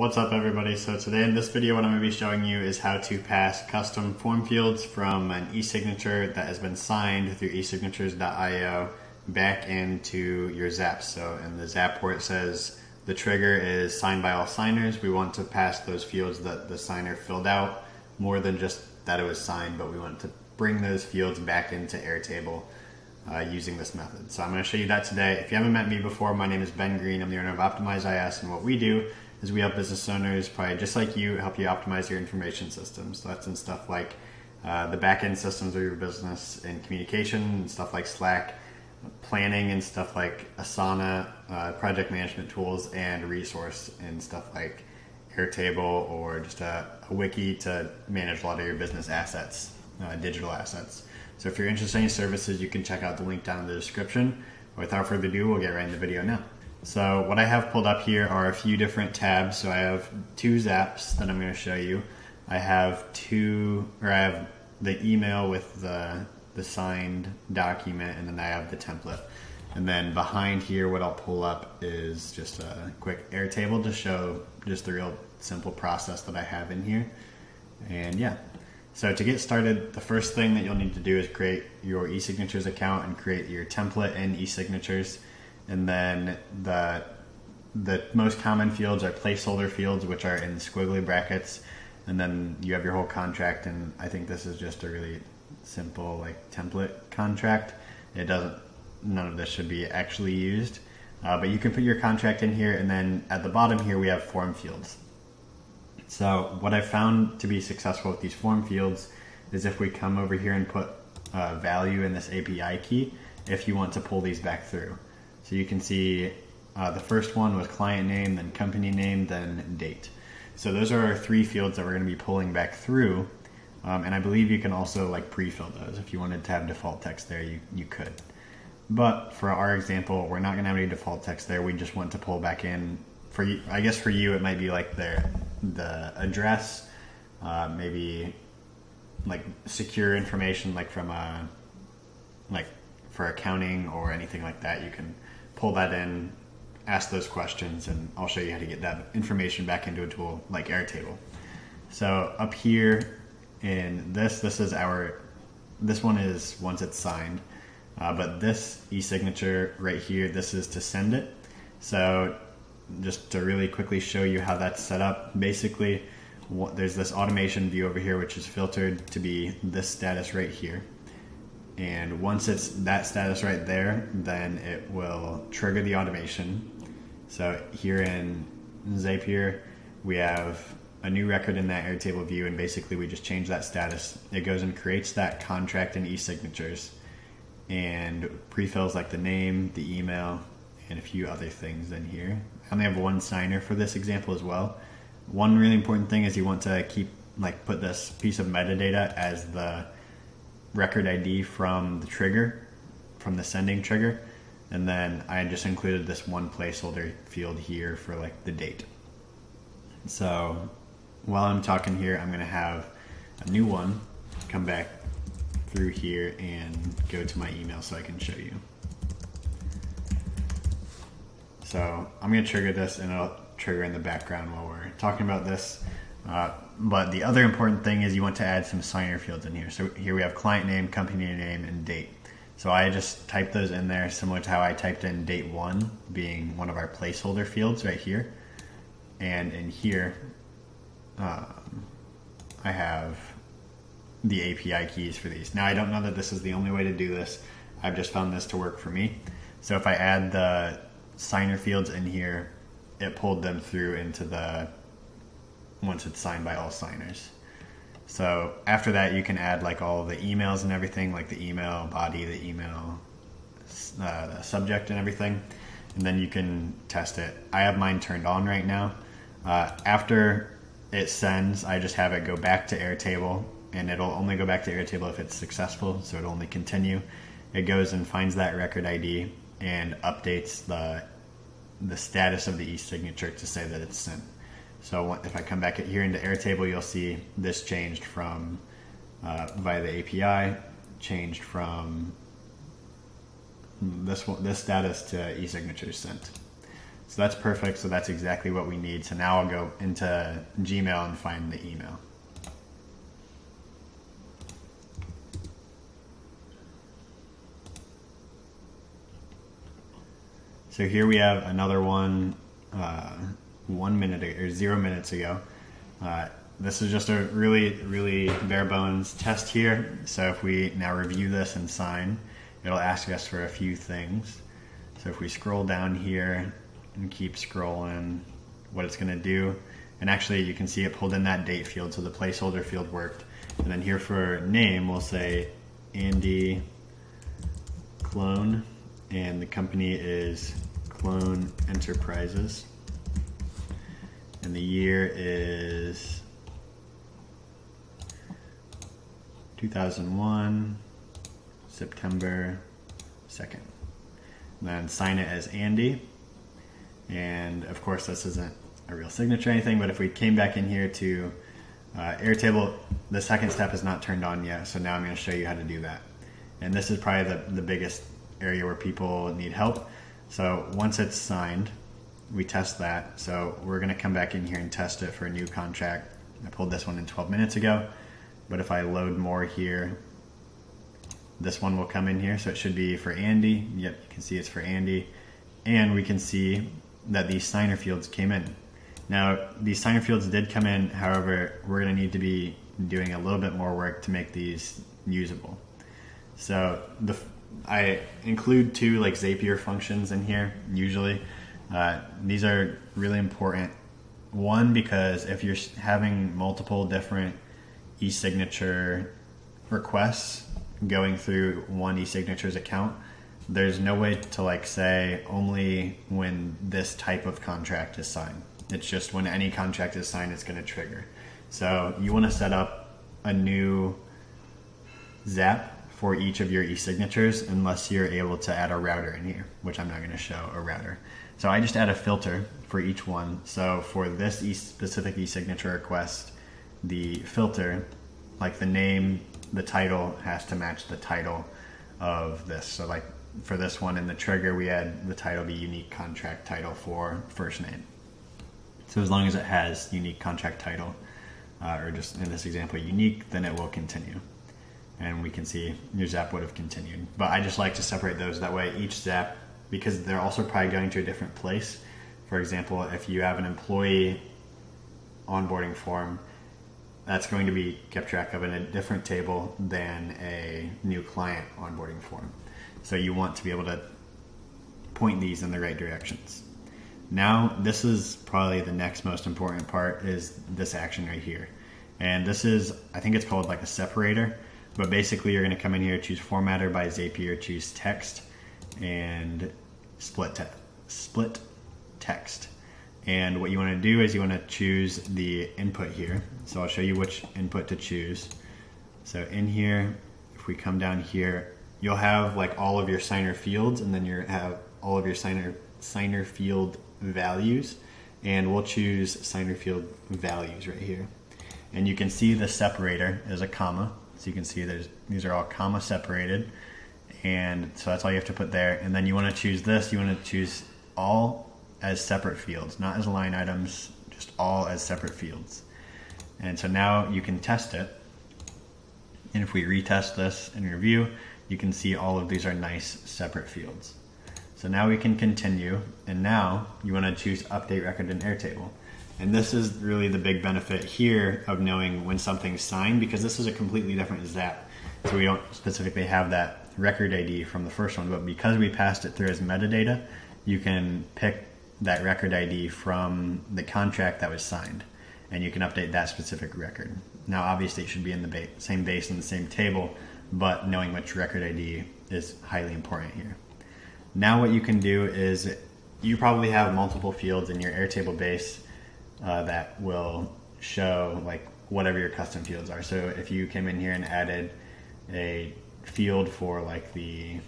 What's up everybody? So today in this video what I'm going to be showing you is how to pass custom form fields from an e-signature that has been signed through esignatures.io back into your Zap. So in the Zap where it says the trigger is signed by all signers, we want to pass those fields that the signer filled out more than just that it was signed, but we want to bring those fields back into Airtable uh, using this method. So I'm going to show you that today. If you haven't met me before, my name is Ben Green. I'm the owner of Optimize IS, and what we do is we help business owners, probably just like you, help you optimize your information systems. So that's in stuff like uh, the back-end systems of your business and communication and stuff like Slack, planning and stuff like Asana, uh, project management tools, and resource and stuff like Airtable or just a, a, wiki to manage a lot of your business assets, uh, digital assets. So if you're interested in any services, you can check out the link down in the description. Without further ado, we'll get right into the video now. So what I have pulled up here are a few different tabs. So I have two zaps that I'm going to show you. I have two, or I have the email with the, the signed document, and then I have the template. And then behind here, what I'll pull up is just a quick Airtable to show just the real simple process that I have in here. And yeah, so to get started, the first thing that you'll need to do is create your eSignatures account and create your template in eSignatures and then the the most common fields are placeholder fields, which are in squiggly brackets, and then you have your whole contract. And I think this is just a really simple like template contract. It doesn't. None of this should be actually used, uh, but you can put your contract in here, and then at the bottom here we have form fields. So what I've found to be successful with these form fields is if we come over here and put uh, value in this API key, if you want to pull these back through. So you can see uh, the first one was client name, then company name, then date. So those are our three fields that we're going to be pulling back through. Um, and I believe you can also like pre-fill those. If you wanted to have default text there, you, you could. But for our example, we're not going to have any default text there. We just want to pull back in for you. I guess for you, it might be like the, the address, uh, maybe like secure information, like from a, like for accounting or anything like that. You can pull that in, ask those questions, and I'll show you how to get that information back into a tool like Airtable. So up here in this, this is our, this one is once it's signed, uh, but this e-signature right here, this is to send it. So just to really quickly show you how that's set up, basically there's this automation view over here which is filtered to be this status right here and once it's that status right there, then it will trigger the automation. So here in Zapier, we have a new record in that Airtable view, and basically we just change that status. It goes and creates that contract and e-signatures and pre-fills like the name, the email, and a few other things in here. I only have one signer for this example as well. One really important thing is you want to keep like put this piece of metadata as the record ID from the trigger, from the sending trigger. And then I just included this one placeholder field here for like the date. So while I'm talking here, I'm gonna have a new one come back through here and go to my email so I can show you. So I'm gonna trigger this and it'll trigger in the background while we're talking about this. Uh, but the other important thing is you want to add some signer fields in here. So here we have client name, company name, and date. So I just typed those in there similar to how I typed in date one being one of our placeholder fields right here. And in here, um, I have the API keys for these. Now I don't know that this is the only way to do this. I've just found this to work for me. So if I add the signer fields in here, it pulled them through into the once it's signed by all signers. So after that, you can add like all the emails and everything, like the email body, the email uh, the subject and everything, and then you can test it. I have mine turned on right now. Uh, after it sends, I just have it go back to Airtable, and it'll only go back to Airtable if it's successful, so it'll only continue. It goes and finds that record ID and updates the the status of the e-signature to say that it's sent. So if I come back here into Airtable, you'll see this changed from uh, via the API, changed from this this status to e-signatures sent. So that's perfect. So that's exactly what we need. So now I'll go into Gmail and find the email. So here we have another one, uh, one minute or zero minutes ago. Uh, this is just a really, really bare bones test here. So if we now review this and sign, it'll ask us for a few things. So if we scroll down here and keep scrolling, what it's gonna do, and actually you can see it pulled in that date field, so the placeholder field worked. And then here for name, we'll say Andy Clone, and the company is Clone Enterprises. And the year is 2001, September 2nd. And then sign it as Andy. And of course, this isn't a real signature or anything, but if we came back in here to uh, Airtable, the second step is not turned on yet. So now I'm going to show you how to do that. And this is probably the, the biggest area where people need help. So once it's signed, we test that. So we're gonna come back in here and test it for a new contract. I pulled this one in 12 minutes ago, but if I load more here, this one will come in here. So it should be for Andy. Yep, you can see it's for Andy. And we can see that these signer fields came in. Now, these signer fields did come in, however, we're gonna need to be doing a little bit more work to make these usable. So the I include two like Zapier functions in here usually. Uh, these are really important. One, because if you're having multiple different e-signature requests going through one e-signatures account, there's no way to like say only when this type of contract is signed. It's just when any contract is signed, it's going to trigger. So you want to set up a new Zap for each of your e-signatures unless you're able to add a router in here, which I'm not going to show a router. So I just add a filter for each one. So for this e specific e-signature request, the filter, like the name, the title has to match the title of this. So like for this one in the trigger, we had the title be unique contract title for first name. So as long as it has unique contract title, uh, or just in this example, unique, then it will continue and we can see your zap would have continued. But I just like to separate those that way each zap, because they're also probably going to a different place. For example, if you have an employee onboarding form, that's going to be kept track of in a different table than a new client onboarding form. So you want to be able to point these in the right directions. Now, this is probably the next most important part is this action right here. And this is, I think it's called like a separator but basically you're going to come in here, choose formatter by Zapier, choose text and split, te split text. And what you want to do is you want to choose the input here. So I'll show you which input to choose. So in here, if we come down here, you'll have like all of your signer fields and then you have all of your signer signer field values and we'll choose signer field values right here. And you can see the separator is a comma so you can see there's these are all comma separated. And so that's all you have to put there. And then you want to choose this. You want to choose all as separate fields, not as line items, just all as separate fields. And so now you can test it. And if we retest this and review, you can see all of these are nice separate fields. So now we can continue. And now you want to choose update record in Airtable. And this is really the big benefit here of knowing when something's signed because this is a completely different Zap. So we don't specifically have that record ID from the first one, but because we passed it through as metadata, you can pick that record ID from the contract that was signed and you can update that specific record. Now obviously it should be in the ba same base in the same table, but knowing which record ID is highly important here. Now what you can do is you probably have multiple fields in your Airtable base uh, that will show like whatever your custom fields are. So if you came in here and added a field for like the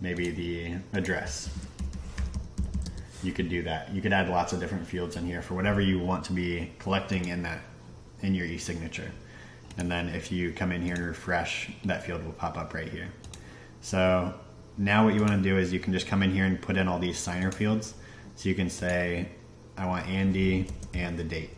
maybe the address, you could do that. You could add lots of different fields in here for whatever you want to be collecting in that in your e-signature. And then if you come in here and refresh, that field will pop up right here. So now what you want to do is you can just come in here and put in all these signer fields. So you can say, I want Andy and the date.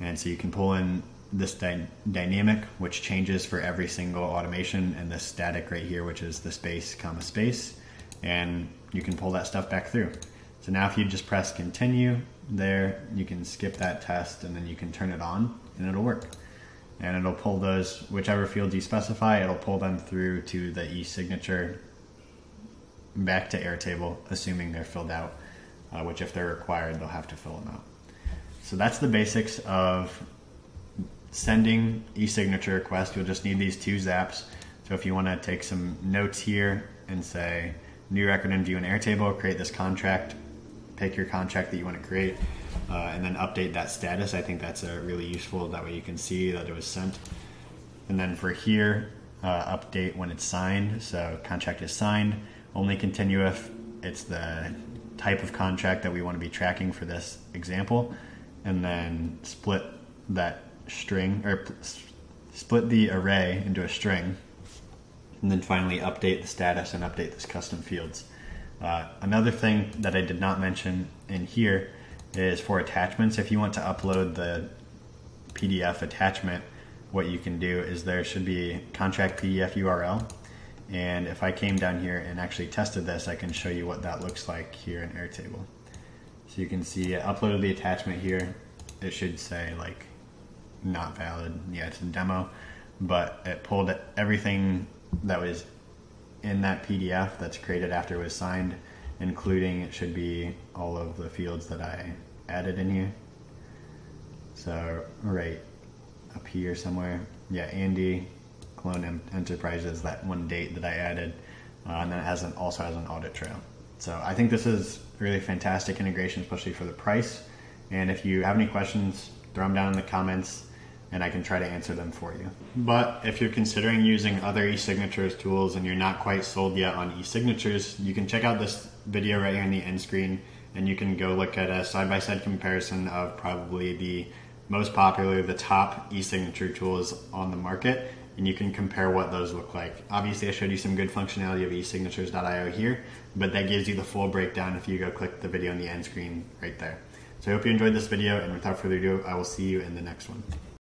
And so you can pull in this dy dynamic, which changes for every single automation, and this static right here, which is the space, comma, space. And you can pull that stuff back through. So now if you just press continue there, you can skip that test and then you can turn it on and it'll work. And it'll pull those, whichever fields you specify, it'll pull them through to the e-signature back to Airtable, assuming they're filled out, uh, which if they're required, they'll have to fill them out. So that's the basics of sending e-signature request. You'll just need these two zaps. So if you want to take some notes here and say, new record in view in Airtable, create this contract, pick your contract that you want to create, uh, and then update that status. I think that's a really useful. That way you can see that it was sent. And then for here, uh, update when it's signed. So contract is signed. Only continue if it's the type of contract that we want to be tracking for this example. And then split that string or split the array into a string. And then finally update the status and update this custom fields. Uh, another thing that I did not mention in here is for attachments. If you want to upload the PDF attachment, what you can do is there should be contract PDF URL. And if I came down here and actually tested this, I can show you what that looks like here in Airtable. So you can see I uploaded the attachment here. It should say like not valid. Yeah, it's a demo, but it pulled everything that was in that PDF that's created after it was signed, including it should be all of the fields that I added in here. So right up here somewhere, yeah, Andy Clone Enterprises, that one date that I added, uh, and then it has an, also has an audit trail. So I think this is really fantastic integration, especially for the price. And if you have any questions, throw them down in the comments and I can try to answer them for you. But if you're considering using other e-signatures tools and you're not quite sold yet on e-signatures, you can check out this video right here on the end screen and you can go look at a side-by-side -side comparison of probably the most popular, the top e-signature tools on the market, and you can compare what those look like. Obviously, I showed you some good functionality of esignatures.io here, but that gives you the full breakdown if you go click the video on the end screen right there. So I hope you enjoyed this video, and without further ado, I will see you in the next one.